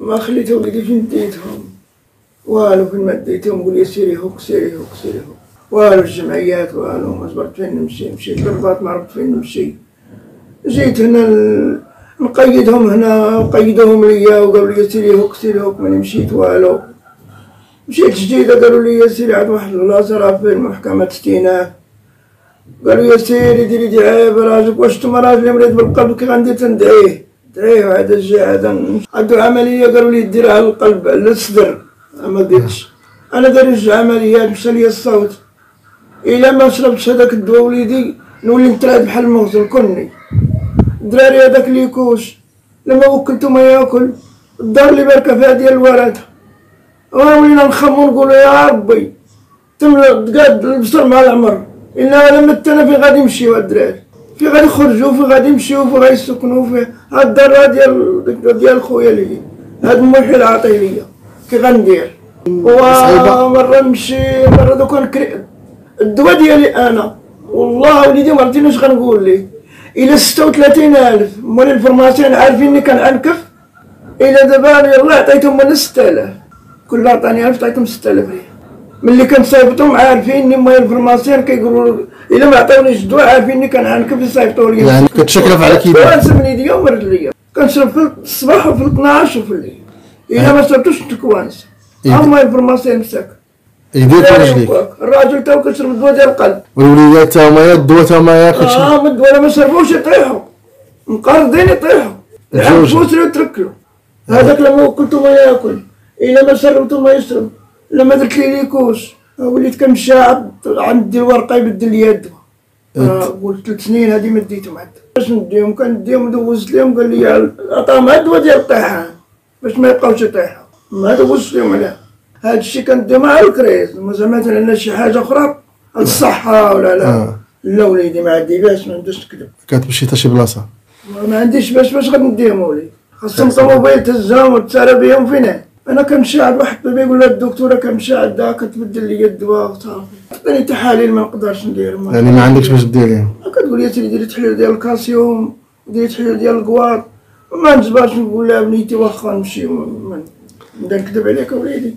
ما خليت وليدي فين ديتهم والو فين ما ديتهم قول لي سيري هوك سيري هوك سيري هوك. والو الجمعيات والو ما صبرت فين نمشي مشيت للرباط ما عرفت فين نمشي. جيت هنا ال- نقيدهم هنا قيدوهم ليا وقالوا لي سيري هوك سيري هوك ماني مشيت والو. مشيت جديدة قالوا لي سيري عند واحد البلاصة راه في المحكمة استئناف قالوا يا سيري ديري دعاية براجلك واش أنا راجل مريض بالقلب كي غندير ندعيه؟ دعيه هذا الجا هذا عندو عملية قالوا لي ديرها على الصدر ما درتش أنا دارج عمليات مشى لي الصوت. إلا ما شربتش هذاك الدواء وليدي نولي نترعد بحال المغزل كلني الدراري هذاك اللي يكوش لما وكلته ما ياكل الدار اللي باركة فيها ديال الورثه ولينا نخمو نقولوا يا ربي تم قاد البصر مع العمر. إلا لما أنا في غادي يمشيو الدراري. في غادي يخرجوا في غادي يمشيو في غادي يسكنوا في هاد الدار ديال ديال خويا لي هاد موحي العطي ليا كي غندير. ومرة نمشي مرة دوك نكري الدواء ديالي أنا. والله وليدي ما عرفتيني اش غنقول ليه. إلى 36000 مول الفرماسيون عارفيني كنعنكف. إلى دابا يلاه عطيتهم من 6000 كل عطاني 1000 عطيتهم 6000 ريال. ملي كنصيفطهم عارفيني مول الفرماسيون كيقولوا الا ما عطاونيش الدواء عارفيني كنعنكف يصيفطوا لي. يعني كتشكلف على كيدك كنسم يديا ومرد ليا كنشرب في الصباح وفي 12 وفي الليل. الا ما شربتوش نتكوانس إيه. هما الفرماسيون مساك. يديك ورجليك الراجل تو كنشرب الدواء ديال القلب. والوليدات تا هما الدواء تا هما ياكلش. آه من الدواء ما شربوش يطيحوا. مقرضين يطيحوا. يلعب بجوج. فوسر يتركلو هذاك لما وكلته ما ياكل. إلا ما شربته ما يشرب. لما درت لي ليكوش وليت كنمشي عند عندي الورقة يبدل لي الدواء آه قلت ثلاث سنين هذه ما ديتهم حتى باش نديهم؟ كنديهم دوزت لهم قال لي عطاهم هاد الدواء ديال الطيحان باش ما يبقاوش يطيحوا. ما دوزت لهم عليه هاد الشيء كندير مع الكريز. ما زعما عندنا شي حاجة أخرى؟ الصحة ولا لا؟ آه. لا وليدي ما عندي باش ما ندوش نكذب كتمشي حتى شي بلاصة. ما- عنديش باش باش غادي نديهم وليدي. خاصهم طوموبيل تهزهم وتسالى بهم فين أنا كنمشي عند واحد يقول لها الدكتورة كنمشي عندها كتبدل لي الدواء وصافي عطيني تحاليل ما نقدرش ندير ما. يعني ما عندكش باش ديريهم كتقول لي سيدي ديري تحليل ديال الكالسيوم ديري تحليل ديال الكواط ما نجبرش نقول لها بنيتي واخا نمشي نبدا نكذب عليك وليدي